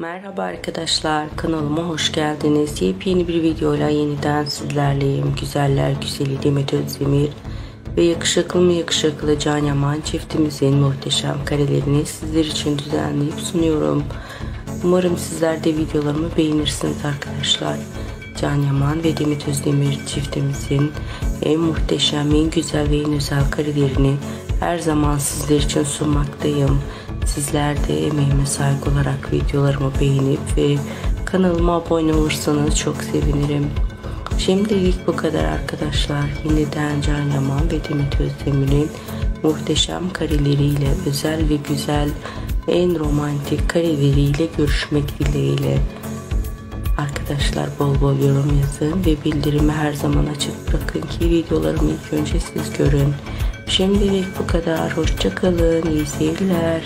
Merhaba arkadaşlar kanalıma hoş geldiniz. Yepyeni bir videoyla yeniden sizlerleyim. Güzeller güzeli Demet Özdemir ve yakışıklı mı yakışıklı Can Yaman çiftimizin muhteşem karelerini sizler için düzenleyip sunuyorum. Umarım sizler de videolarımı beğenirsiniz arkadaşlar. Can Yaman ve Demet Özdemir çiftimizin en muhteşem, en güzel ve en özel karelerini her zaman sizler için sunmaktayım. Sizler de emeğime saygı olarak videolarımı beğenip ve kanalıma abone olursanız çok sevinirim. Şimdilik bu kadar arkadaşlar. Yeniden Can Yaman ve Demet Özdemir'in muhteşem kareleriyle, özel ve güzel, en romantik kareleriyle görüşmek dileğiyle. Arkadaşlar bol bol yorum yazın ve bildirimi her zaman açık bırakın ki videolarımı ilk önce siz görün. Şimdilik bu kadar. Hoşçakalın. İyi seyirler.